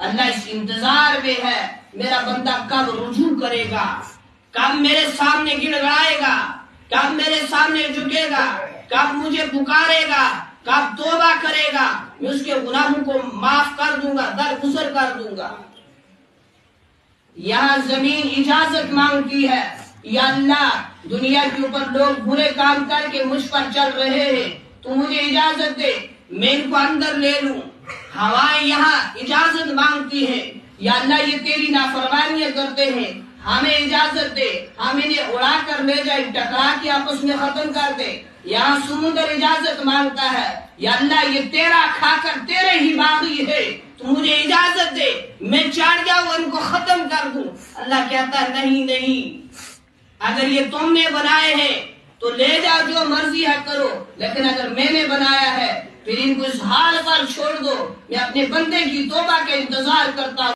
अल्लाह इस इंतज़ार में है। मेरा बंदा कब रुजू करेगा? कब मेरे सामने गिड़गड़ाएगा कब मेरे सामने झुकेगा? कब मुझे पुकारेगा? कब तोबा करेगा? मैं उसके गुनाहों को माफ़ कर दूँगा, दरगुजर कर दूँगा। यहाँ ज़मीन इजाज़त मांगती है। या अल्लाह, दुनिया के ऊपर लोग बुरे काम करके मुझ पर चल रहे हैं। तू मुझे इजाज़त दे। मैं इनको अंदर ले लूँ। हवाएँ यहाँ इजाज़त मांगती है। या अल्लाह ये तेरी नाफरमानियाँ करते हैं। हमें इजाज़त दे। हम इन्हें उड़ा कर ले जाए, टकरा के आपस में खत्म कर दे। यहाँ समुद्र इजाज़त माँगता है। या अल्लाह ये तेरा खाकर तेरे ही बागी है। तू मुझे इजाज़त दे। मैं चढ़ जाऊँ इनको खत्म कर दूँ। अल्लाह कहता है, नहीं नहीं। अगर ये तुमने बनाए हैं तो ले जाओ, जो मर्ज़ी है करो। लेकिन अगर मैंने बनाया है फिर इनको इस हाल पर छोड़ दो। मैं अपने बंदे की तोबा के इंतज़ार करता हूँ।